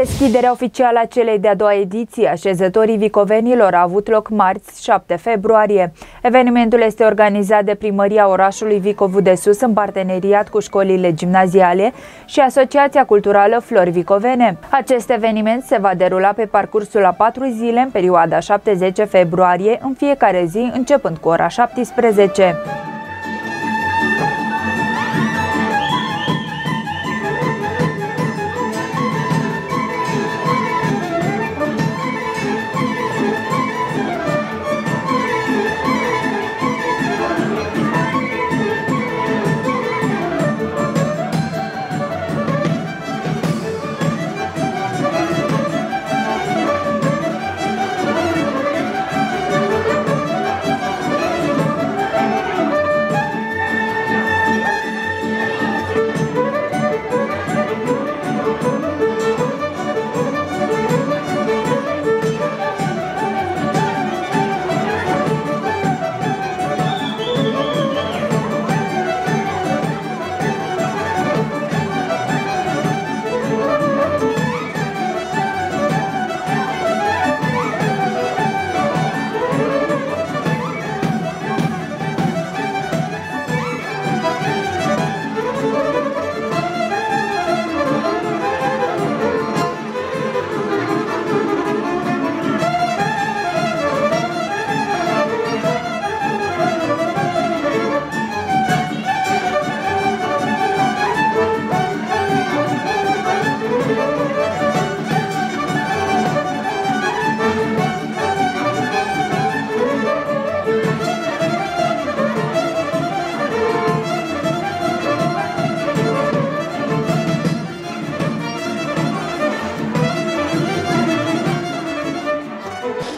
Deschiderea oficială a celei de-a doua ediții a șezătorii Vicovenilor a avut loc marți 7 februarie. Evenimentul este organizat de primăria orașului Vicovu de Sus în parteneriat cu școlile gimnaziale și Asociația Culturală Flori Vicovene. Acest eveniment se va derula pe parcursul a patru zile în perioada 7-10 februarie, în fiecare zi începând cu ora 17.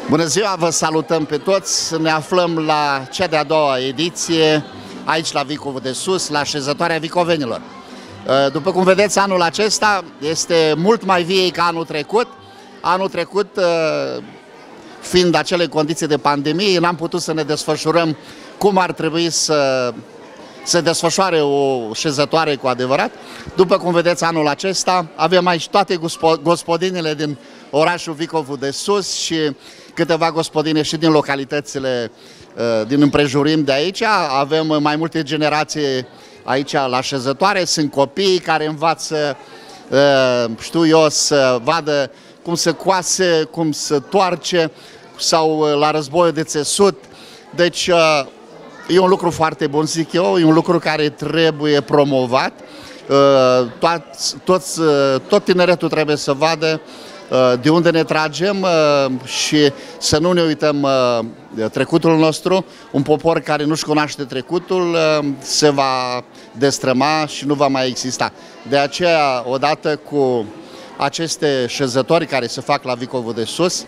Bună ziua, vă salutăm pe toți. Ne aflăm la cea de-a doua ediție, aici la Vicov de Sus, la șezătoarea Vicovenilor. Uh, după cum vedeți, anul acesta este mult mai vie ca anul trecut. Anul trecut, uh, fiind acele condiții de pandemie, n-am putut să ne desfășurăm cum ar trebui să se desfășoare o șezătoare cu adevărat. După cum vedeți, anul acesta avem aici toate gospodinile din orașul Vicovu de Sus și câteva gospodine și din localitățile uh, din împrejurim de aici. Avem mai multe generații aici la șezătoare, sunt copii care învață, uh, știu eu, să vadă cum să coase, cum să toarce sau uh, la războiul de țesut. Deci e un lucru foarte bun, zic eu, e un lucru care trebuie promovat. Tot, tot, tot tineretul trebuie să vadă Uh, de unde ne tragem uh, și să nu ne uităm uh, trecutul nostru. Un popor care nu-și cunoaște trecutul se va destrăma și nu va mai exista. De aceea, odată cu aceste șezători care se fac la Vicovul de Sus,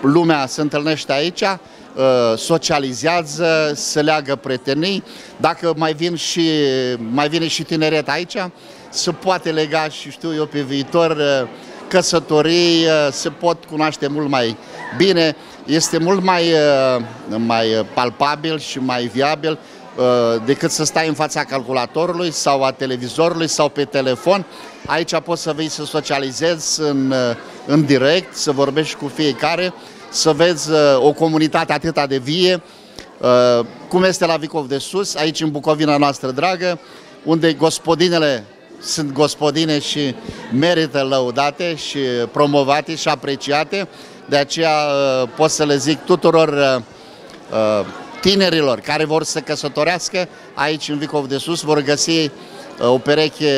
lumea se întâlnește aici, socializează, se leagă prietenii. Dacă mai, vin și, mai vine și tineret aici, se poate lega și știu eu pe viitor uh, căsătorii, uh, se pot cunoaște mult mai bine, este mult mai, uh, mai palpabil și mai viabil decât să stai în fața calculatorului sau a televizorului sau pe telefon. Aici poți să vei să socializezi în, în direct, să vorbești cu fiecare, să vezi o comunitate atât de vie, cum este la Vicov de Sus, aici în Bucovina noastră dragă, unde gospodinele sunt gospodine și merită lăudate și promovate și apreciate. De aceea uh, pot să le zic tuturor uh, uh, tinerilor care vor să căsătorească aici în Vicov de Sus, vor găsi o pereche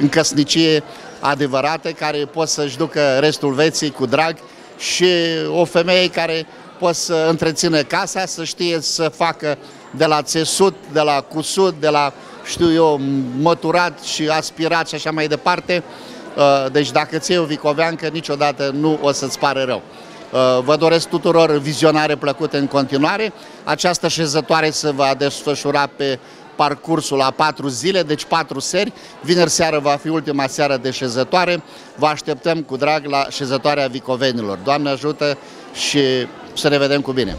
în căsnicie adevărată care pot să-și ducă restul vieții cu drag și o femeie care pot să întrețină casa, să știe să facă de la țesut, de la cusut, de la știu eu, măturat și aspirat și așa mai departe. Uh, deci dacă ți o vicoveancă, niciodată nu o să-ți pare rău. Uh, vă doresc tuturor vizionare plăcută în continuare. Această șezătoare se va desfășura pe parcursul a patru zile, deci patru seri. Vineri seară va fi ultima seară de șezătoare. Vă așteptăm cu drag la șezătoarea Vicovenilor. Doamne ajută și să ne vedem cu bine!